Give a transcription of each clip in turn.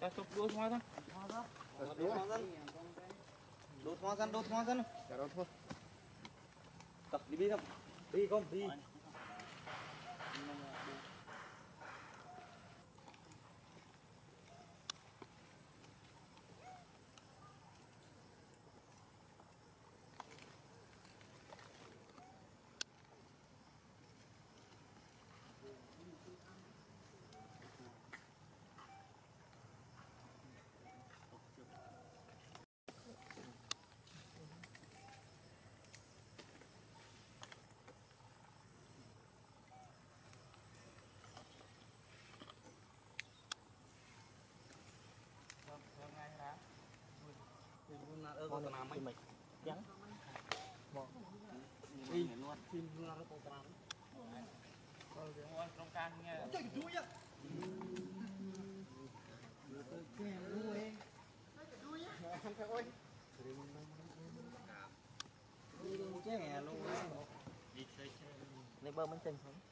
cho chụp đua hoa thôi đốt hoa dân, đốt hoa dân. Đốt hoa. Dân Dạ tập đi đi không đi không đi. Con làm mấy đi luôn con nghe đuôi Hãy subscribe cho kênh Ghiền Mì Gõ Để không bỏ lỡ những video hấp dẫn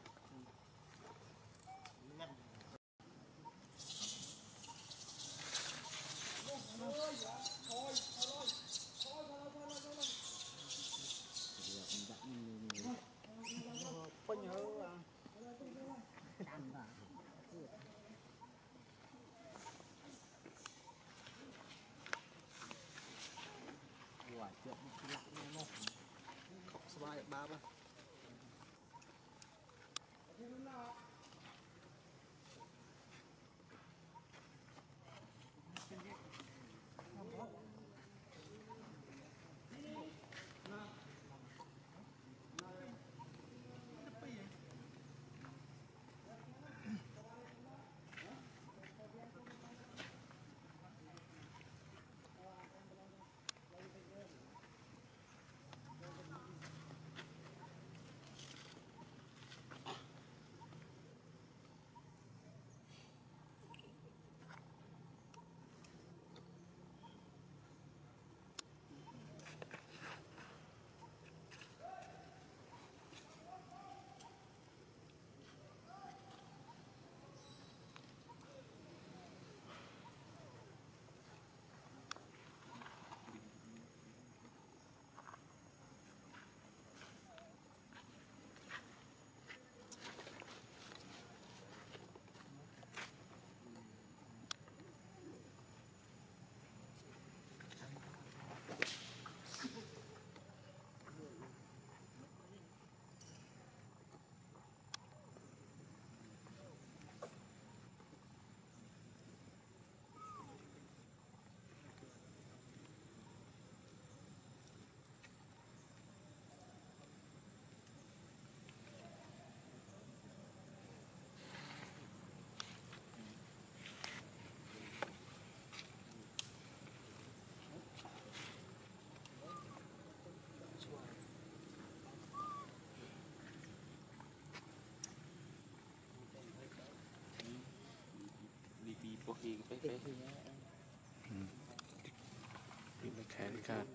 กินไปไปกินไปแขนกัน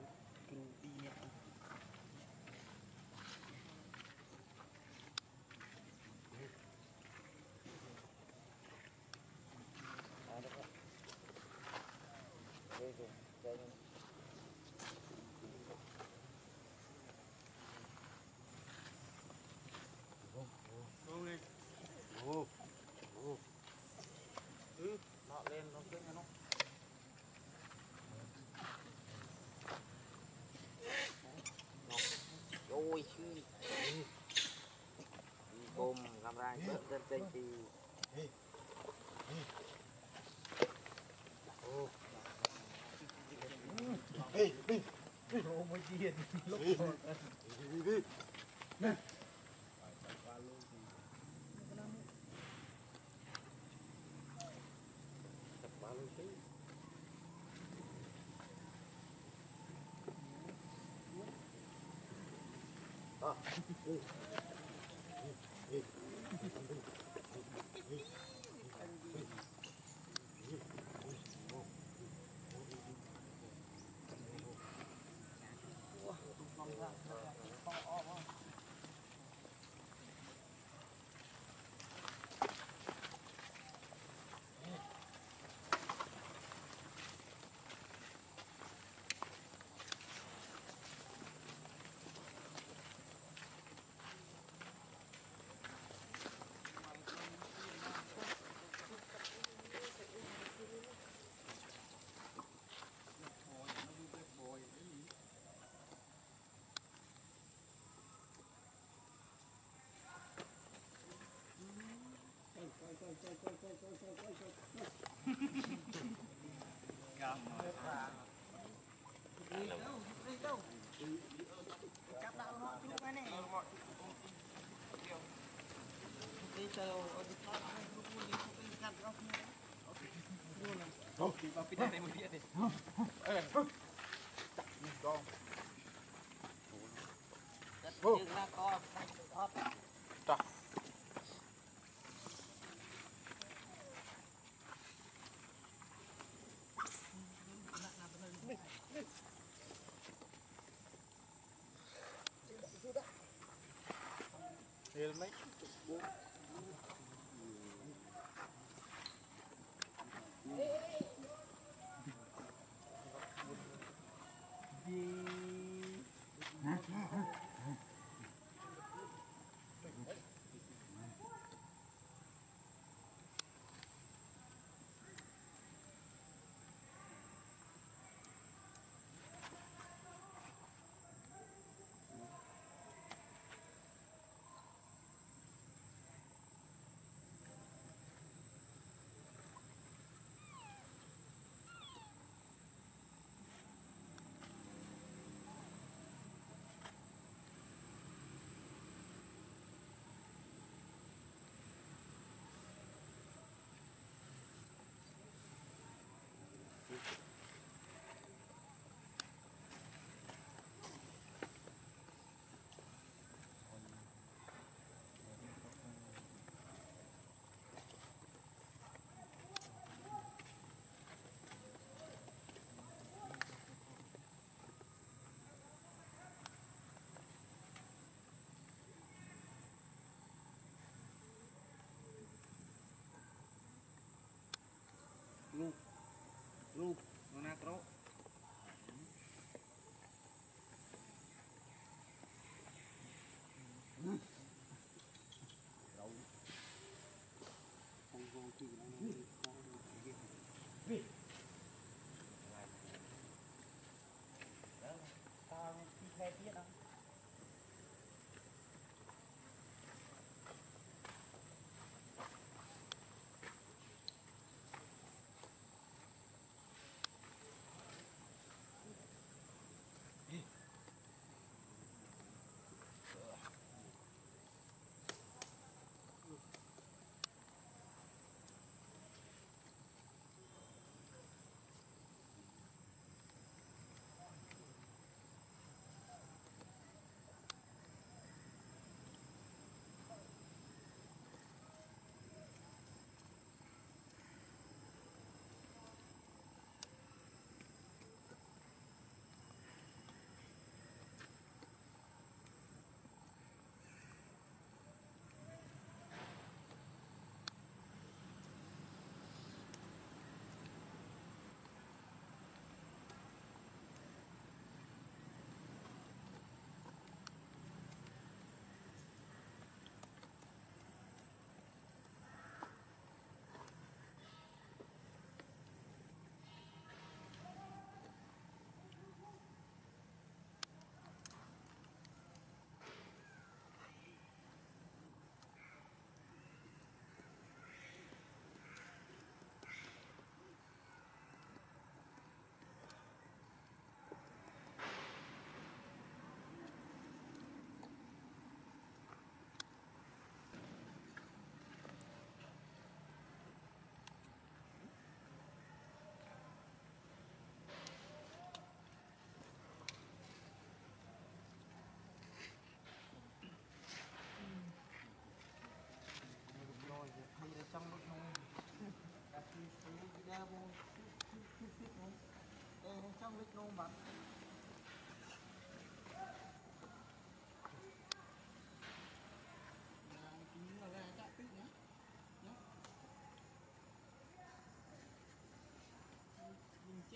โอ้โห bom làm ra bớt dân chơi thì Hey, hey, hey. Oh my god. Look for 아. 음, 음, 음, chờ ở đi thoát cái lúc đi đi cắt góc nữa. Chừng ra co, thoát.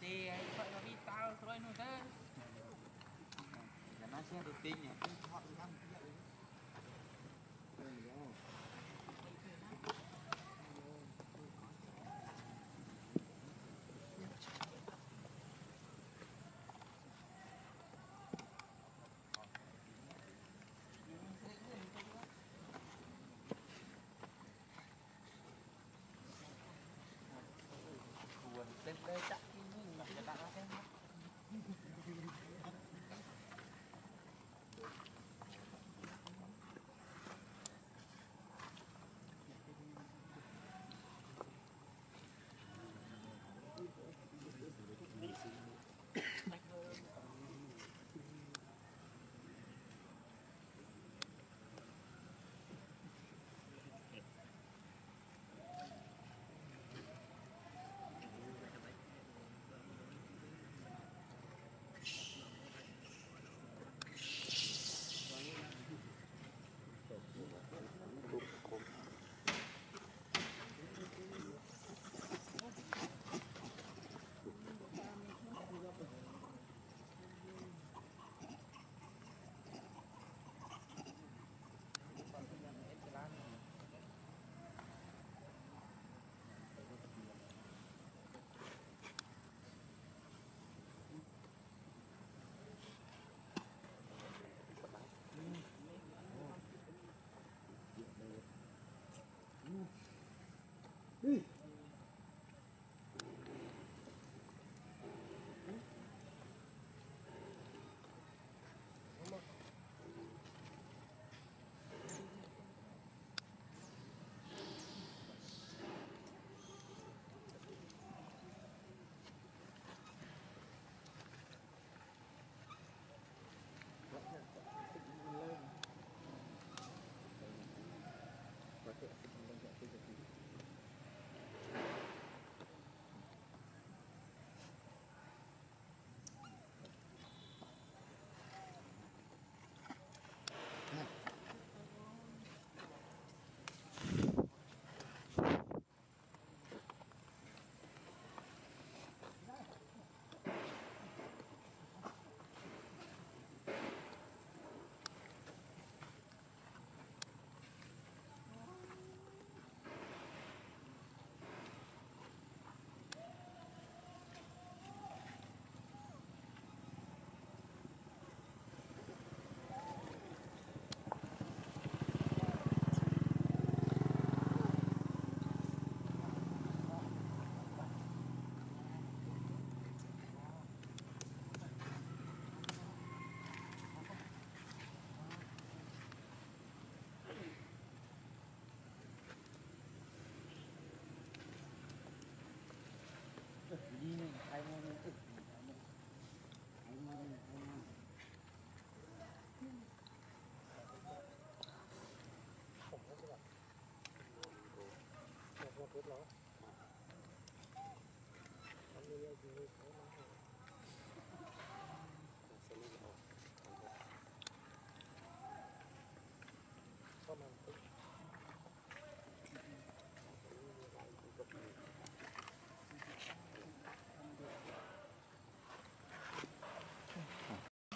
đâu thì vậy nó đi tao rồi nó thế là nó sẽ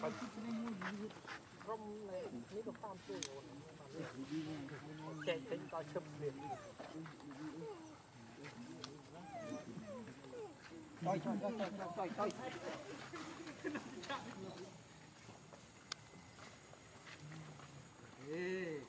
把这东西全部来，那个放出来。chạy tính coi sụp liền. Coi coi coi coi coi coi. Ê,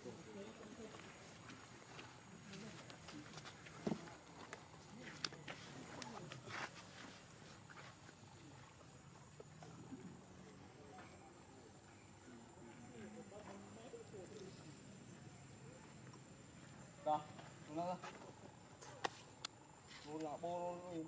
đúng rồi. Bố luôn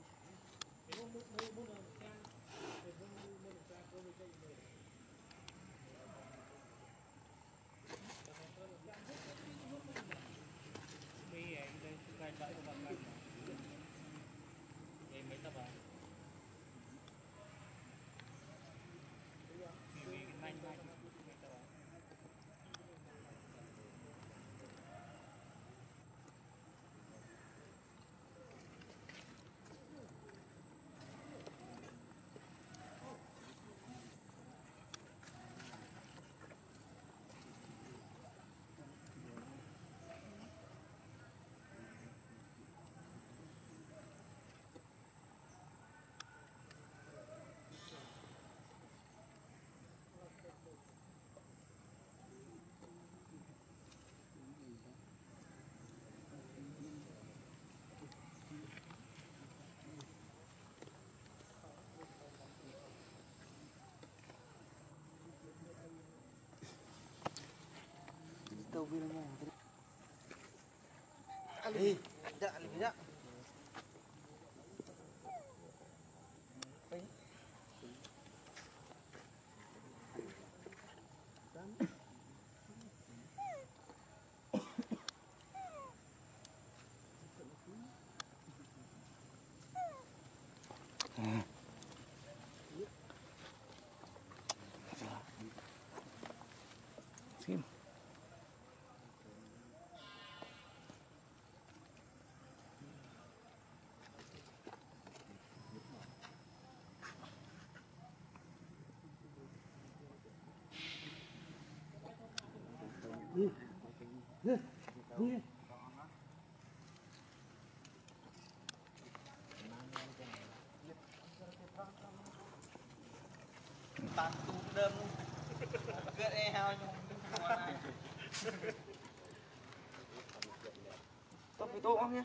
bilangnya. Ali, tidak, Ali tidak. Sim. Đơn tụ luôn. E hao nhưng không có này. Tốt với tôi không nhé.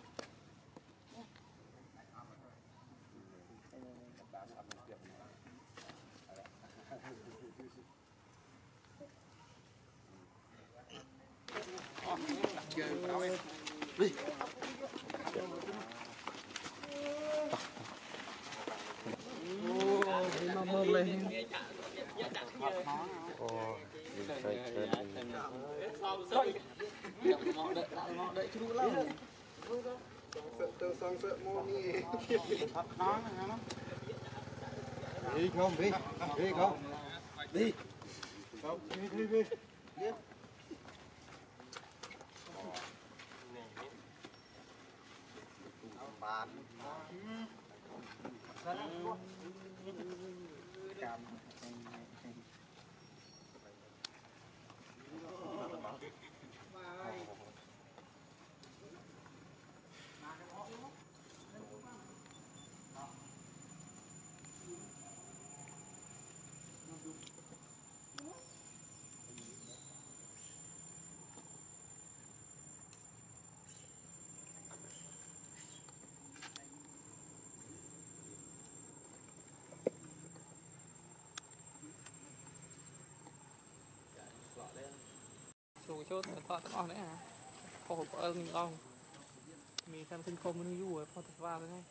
Đi sợ đi, Đi không, đi. Đi không. Đi. Không, đi, đi, đi. Bạn. Dù là thọ tao đấy à Có hộp ơn mình không Mình xem sinh công nó vui Có thật vào đấy ngay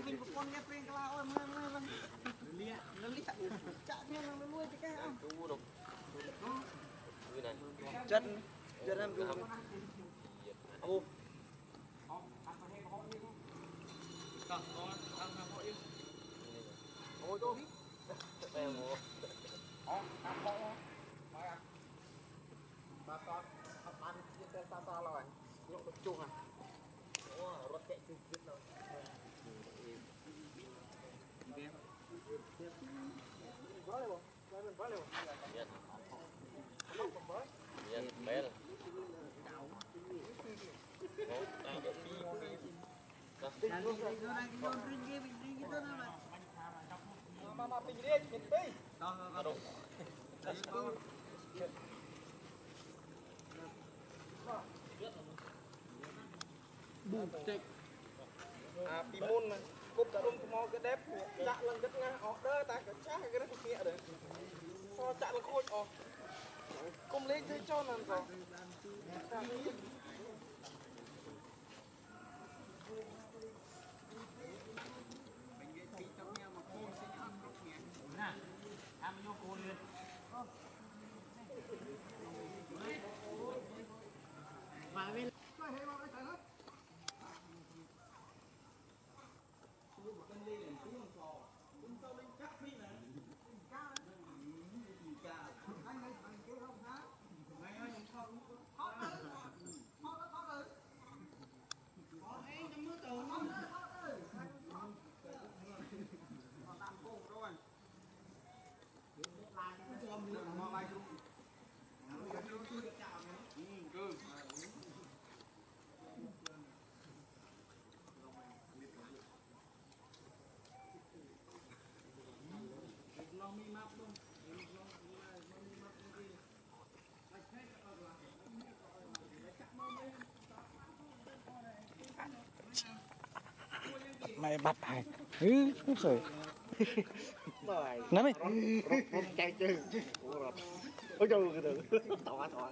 Cái mình có con nghe tên cái lao ơi, mưa mưa mưa. Lia, nó lia. Chạ kia nó nuôi cái cái không. Chân, chân em cứ Ô. Ôi tôi biết. Em ủa. តែសាសាឡើយយកទៅជុំអាអូរត់តែជិះជិះទៅ Yên, bé rồi. À, mà mà bình đi bình đi à គុំតរុំថ្មគេដែរចាក់ឡើងគិតណាអស់ដើតែកចាស់គេនេះគៀកដែរសចាក់លខូចអស់គុំលេងធ្វើចោលណានសោះ mày bắt hai ừ không sởi nắm đi chạy chứ ôi trời đường tỏ tỏ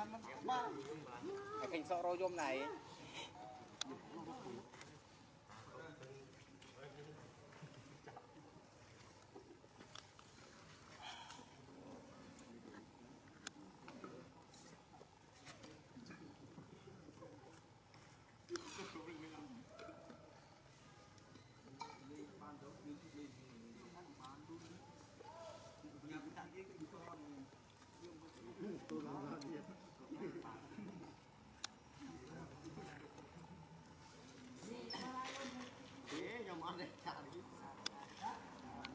បានមិនបានតែឃើញសក់រោយំណៃ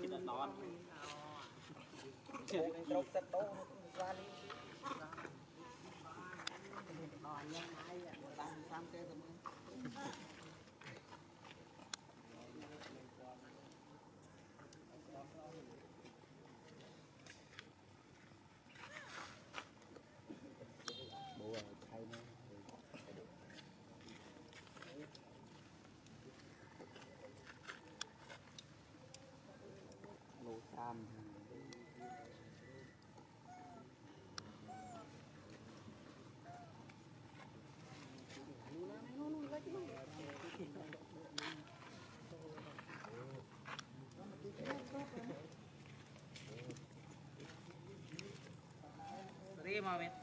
គេដល់ដល់អូត្រប់សិតដោស្វាលីដល់យ៉ាងហើយបាន30 lô Terima, kasih.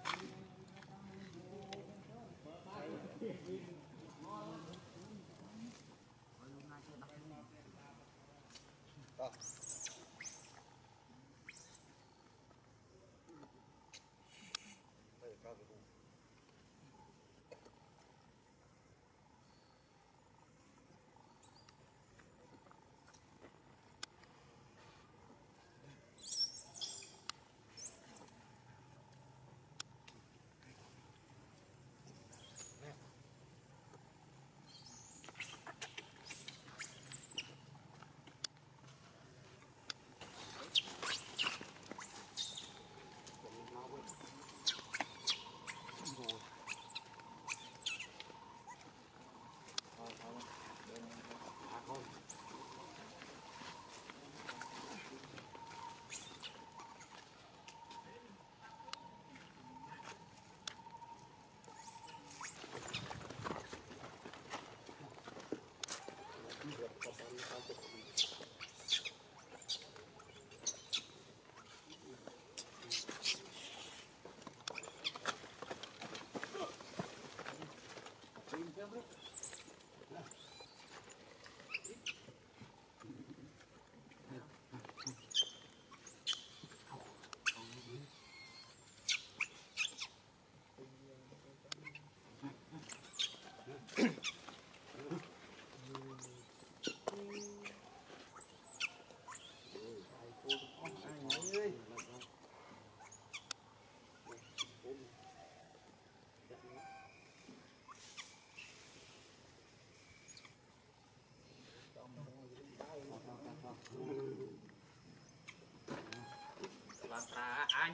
Làm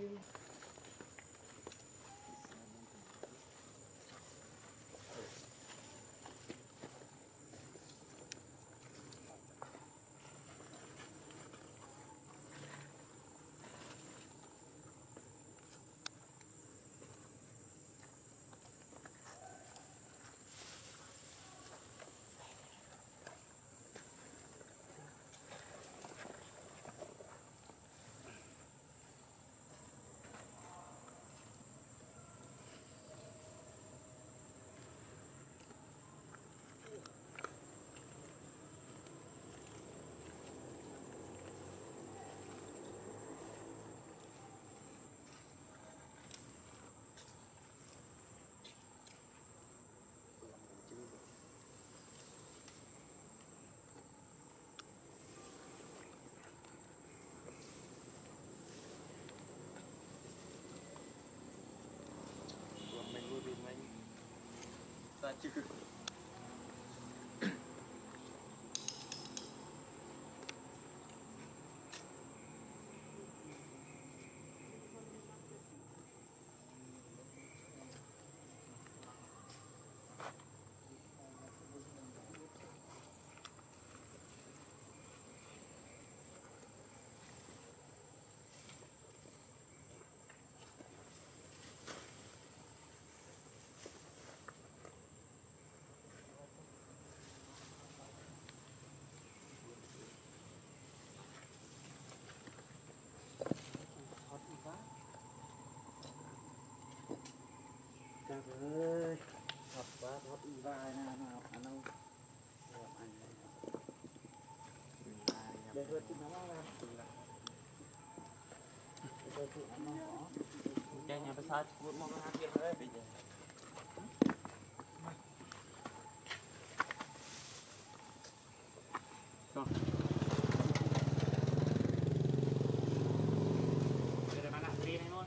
you. uh, to ơi, thật quá, thật y vai nào nào, anh đâu. Anh để tôi tìm nó rõ. Cái nhà phải sai vượt mong hai kia thôi bây giờ Đây là bạn đặt đi này luôn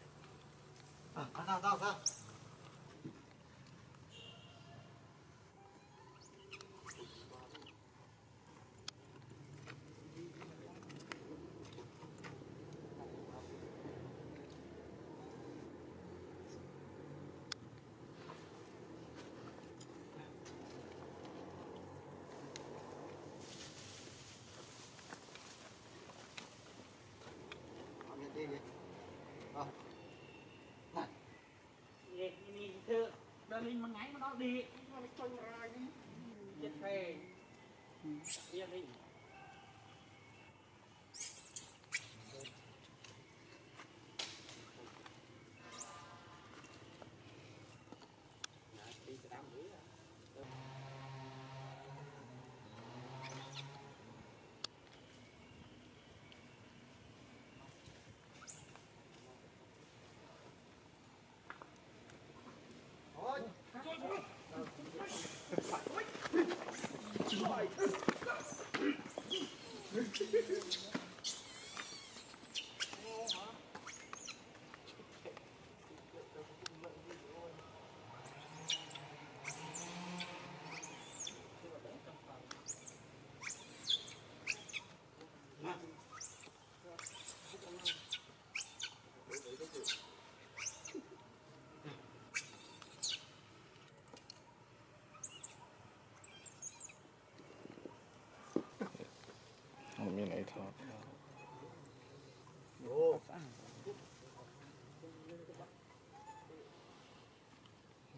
Ông nhận đi đi. Thưa đơn linh một ngày mà nó đi nó mới chân ra đi chết phê đi không biết này thôi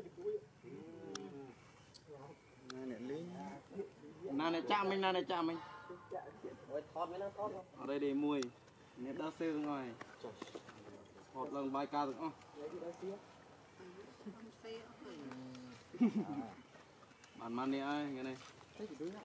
អ្នកលេងណាអ្នកចាក់មិញណាអ្នកចាក់មិញចាក់អូយថតមិញណាថតអរិយទេមួយអ្នកដល់សើទាំងអស់ហើយថតឡើងបាយការទាំងអស់ដល់សើបានមកនេះហើយថ្ងៃនេះ